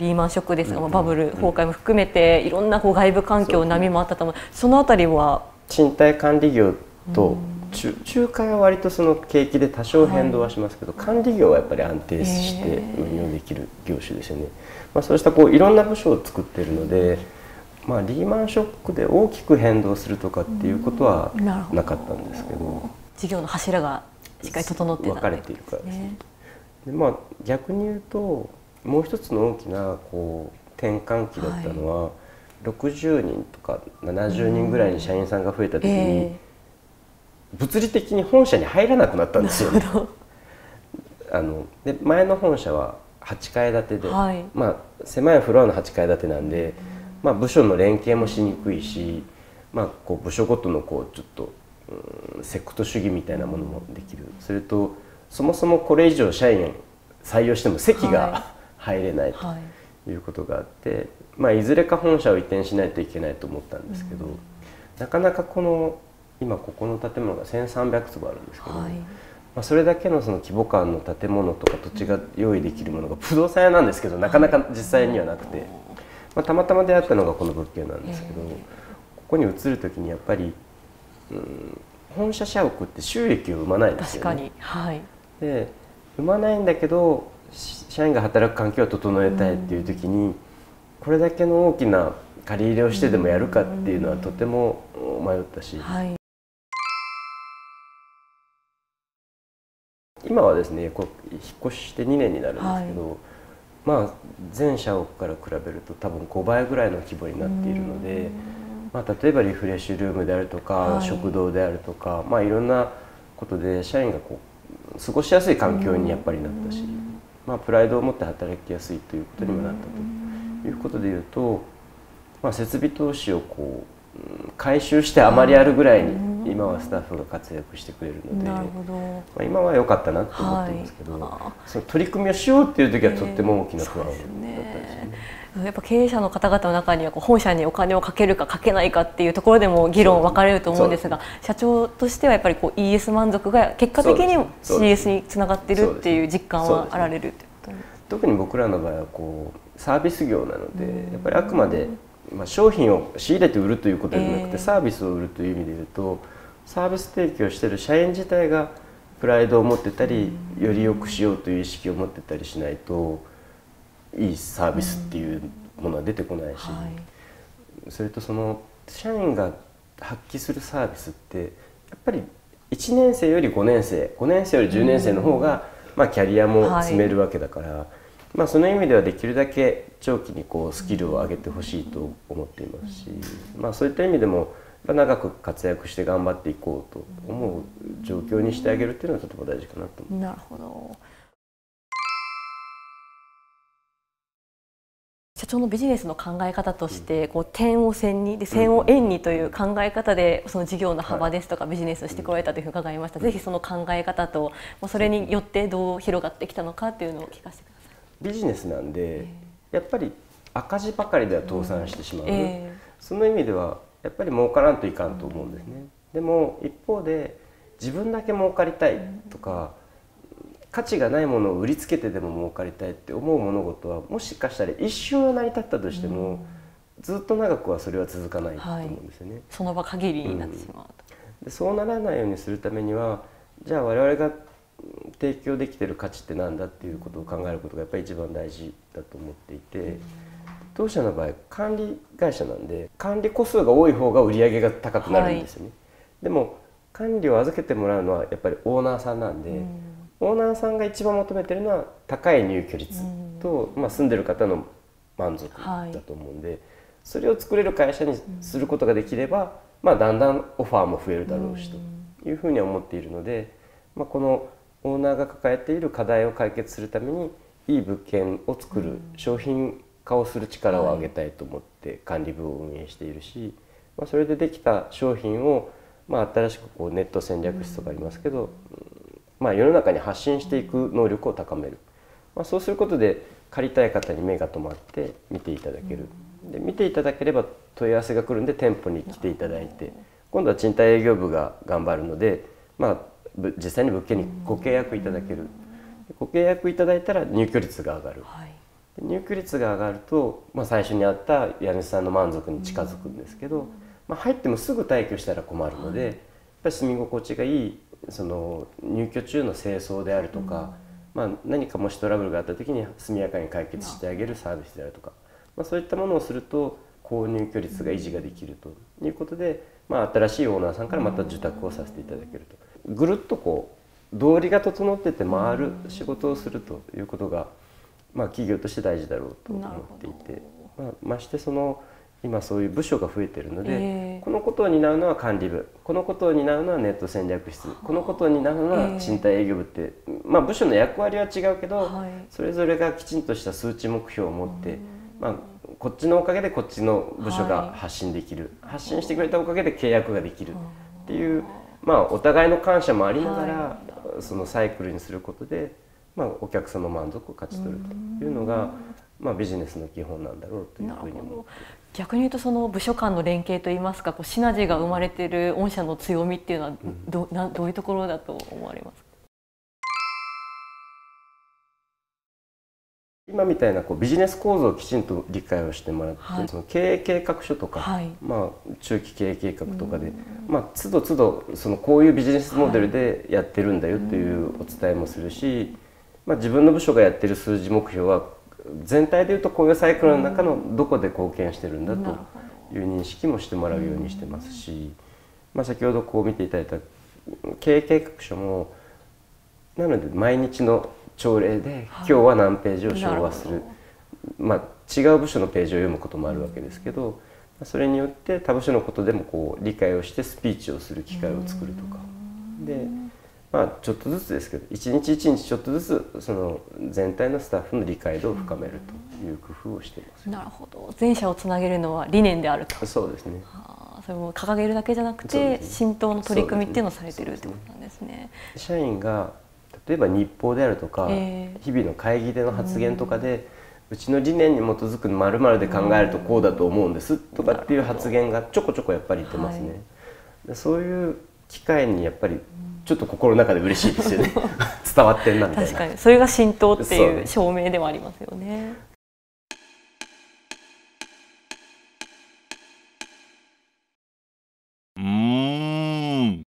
リーマンショックですが、うん、バブル崩壊も含めていろんなこう外部環境波もあったと思う。そのあたりは？賃貸管理業と仲仲介は割とその景気で多少変動はしますけど、はい、管理業はやっぱり安定して運用できる業種ですよね、まあ、そうしたこういろんな部署を作っているので、まあ、リーマンショックで大きく変動するとかっていうことはなかったんですけど。事業の柱がしっかり整って分かれているからですね。でまあ、逆に言うともう一つの大きなこう転換期だったのは、はい、60人とか70人ぐらいに社員さんが増えた時に、えー、物理的に本社に入らなくなったんですよ、ね、あので前の本社は8階建てで、はい、まあ、狭いフロアの8階建てなんで、まあ、部署の連携もしにくいし、まあ、こう部署ごとのこうちょっと、うん、セクト主義みたいなものもできる。それとそもそもこれ以上社員採用しても席が、入れないとい。うことがあって、まあ、いずれか本社を移転しないといけないと思ったんですけど、なかなかこの今ここの建物が1300坪あるんですけど、まあ、それだけのその規模感の建物とか土地が用意できるものが不動産屋なんですけどなかなか実際にはなくて、まあ、たまたま出会ったのがこの物件なんですけど、ここに移る時にやっぱり、うん、本社社屋って収益を生まないですよね。はい、で生まないんだけど社員が働く環境を整えたいっていう時に、これだけの大きな借り入れをしてでもやるかっていうのはとても迷ったし、はい、今はですねこう引っ越しして2年になるんですけど、はい、まあ全社屋から比べると多分5倍ぐらいの規模になっているので、まあ、例えばリフレッシュルームであるとか、はい、食堂であるとか、まあ、いろんなことで社員がこう過ごしやすい環境にやっぱりなったし。まあ、プライドを持って働きやすいということにもなったということでいうと、まあ、設備投資をこう回収してあまりあるぐらいに今はスタッフが活躍してくれるので、まあ、今は良かったなと思ってますけど、はい、その取り組みをしようっていう時はとっても大きな不安だったですね。やっぱ経営者の方々の中にはこう本社にお金をかけるかかけないかっていうところでも議論分かれると思うんですが社長としてはやっぱりこう ES 満足が結果的に CS につながってるっていう実感はあられるってこと特に僕らの場合はこうサービス業なのでやっぱりあくまで、まあ、商品を仕入れて売るということではなくて、サービスを売るという意味で言うとサービス提供してる社員自体がプライドを持ってたりより良くしようという意識を持ってたりしないと。いいサービスっていうものは出てこないし、はい、それとその社員が発揮するサービスってやっぱり1年生より5年生5年生より10年生の方が、まあ、キャリアも積めるわけだから、はい、まあ、その意味ではできるだけ長期にこうスキルを上げてほしいと思っていますし、まあ、そういった意味でも長く活躍して頑張っていこうと思う状況にしてあげるっていうのはとても大事かなと思います。なるほど。社長のビジネスの考え方としてこう点を線にで線を円にという考え方でその事業の幅ですとかビジネスをしてこられたというふうに伺いました、ぜひその考え方とそれによってどう広がってきたのかというのを聞かせてくださいビジネスなんでやっぱり赤字ばかりでは倒産してしまう、えー、その意味ではやっぱり儲からんといかんと思うんですね、でも一方で自分だけ儲かりたいとか、価値がないものを売りつけてでも儲かりたいって思う物事はもしかしたら一瞬は成り立ったとしても、うん、ずっと長くはそれは続かないと思うんですよね。はい、その場限りになってしまうと、うん、でそうならないようにするためにはじゃあ我々が提供できてる価値って何だっていうことを考えることがやっぱり一番大事だと思っていて、うん、当社の場合管理会社なんで管理個数が多い方が売り上げが高くなるんですよね。はい、でも管理を預けてもらうのはやっぱりオーナーさんなんで、オーナーさんが一番求めてるのは高い入居率と、まあ、住んでる方の満足だと思うんで、はい、それを作れる会社にすることができれば、まあ、だんだんオファーも増えるだろうしというふうに思っているので、まあ、このオーナーが抱えている課題を解決するためにいい物件を作る商品化をする力を上げたいと思って管理部を運営しているし、まあ、それでできた商品を、まあ、新しくこうネット戦略室とかありますけど、まあ、世の中に発信していく能力を高める、まあ、そうすることで借りたい方に目が留まって見ていただける。で見ていただければ問い合わせが来るんで店舗に来ていただいて今度は賃貸営業部が頑張るので、まあ、実際に物件にご契約いただける。ご契約いただいたら入居率が上がる、はい、入居率が上がると、まあ、最初にあった家主さんの満足に近づくんですけど、まあ、入ってもすぐ退去したら困るので、やっぱり住み心地がいいその入居中の清掃であるとか、まあ、何かもしトラブルがあった時に速やかに解決してあげるサービスであるとか、まあ、そういったものをすると高入居率が維持ができるということで、まあ、新しいオーナーさんからまた受託をさせていただけると。ぐるっとこう道理が整ってて回る仕事をするということが、まあ、企業として大事だろうと思っていて、まあ、ましてその今そういう部署が増えてるので、えー、このことを担うのは管理部このことを担うのはネット戦略室このことを担うのは賃貸営業部って、えー、まあ、部署の役割は違うけど、はい、それぞれがきちんとした数値目標を持って、まあ、こっちのおかげでこっちの部署が発信できる、はい、発信してくれたおかげで契約ができるっていう、まあ、お互いの感謝もありながら、はい、そのサイクルにすることで、まあ、お客様の満足を勝ち取るというのが、まあ、ビジネスの基本なんだろうというふうに思って。逆に言うとその部署間の連携といいますかこうシナジーが生まれている御社の強みっていうのはど,、などういうところだと思われますか？今みたいなこうビジネス構造をきちんと理解をしてもらって、はい、その経営計画書とか、はい、まあ、中期経営計画とかで、まあ、都度都度そのこういうビジネスモデルでやってるんだよというお伝えもするし、まあ、自分の部署がやってる数字目標は全体でいうとこういうサイクルの中のどこで貢献してるんだという認識もしてもらうようにしてますし、まあ、先ほどこう見ていただいた経営計画書もなので毎日の朝礼で今日は何ページを昭和する、まあ、違う部署のページを読むこともあるわけですけど、それによって他部署のことでもこう理解をしてスピーチをする機会を作るとか。でまあ、ちょっとずつですけど一日一日ちょっとずつその全体のスタッフの理解度を深めるという工夫をしています、なるほど。全社をつなげるのは理念であると。そうですね。それも掲げるだけじゃなくて、ね、浸透の取り組みっていうのをされてるってことなんですね、ね、社員が例えば日報であるとか、えー、日々の会議での発言とかで、うちの理念に基づくまるで考えるとこうだと思うんですとかっていう発言がちょこちょこやっぱり言ってますね。はい、そういう機会にやっぱりちょっと心の中で嬉しいですよね。伝わってんなみたいな。確かに。それが浸透っていう。証明でもありますよね